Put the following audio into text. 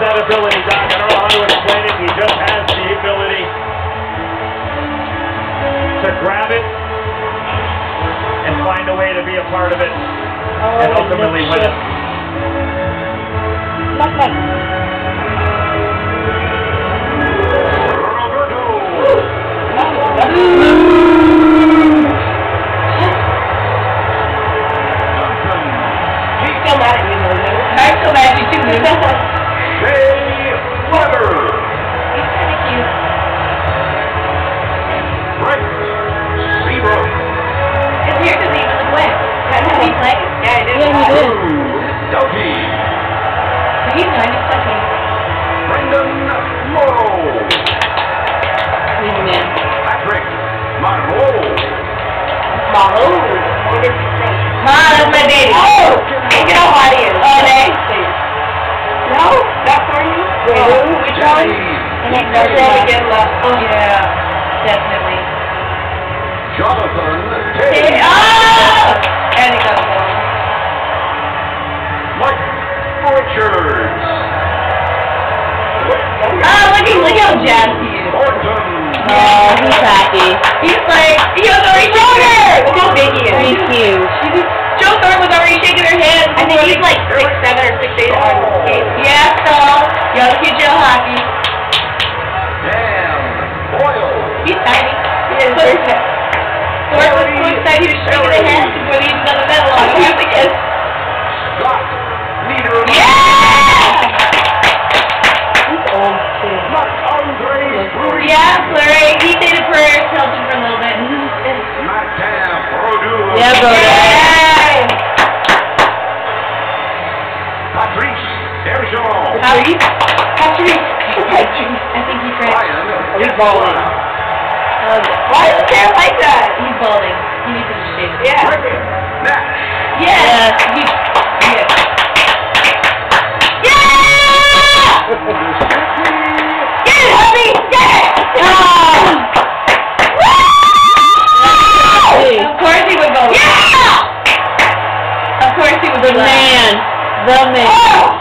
that ability, Doc. I don't know how to explain it. He just has the ability to grab it and find a way to be a part of it Oh, and ultimately win it. Say? That's my baby. Oh! Hey, get how hot he is. Oh, thanks. No? That for you? Oh, which one? And then go to get left. Oh, yeah. Definitely. Jonathan Hey, oh! And he got a phone. Mike Richards. Oh, look, at- look how jazzed he is. Thornton. Oh, he's happy. Shaking her hand. I think he's like six, seven, or six, eight on skate. Yeah, so, yo, look at Joe Hockey. Dan Boyle. He's tiny. He is. Thorne was so excited he was shaking her hand before they even done the medal on. He was like, yes. Yeah! He's old too. Marc-Andre Fleury. Yeah, Fleury. He did a prayer to help him for a little bit. Martin Brodeur. Yeah, bro. Patrick? Patrick. I think he's right. Are we balling? Um, why is Cam like that? He's balling. He needs to shave. Yeah. Yeah. Yeah. Yeah. Get it! Get it! Oh. Of course he would. Yeah! Of course he would. The man. The man. Oh.